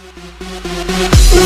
Música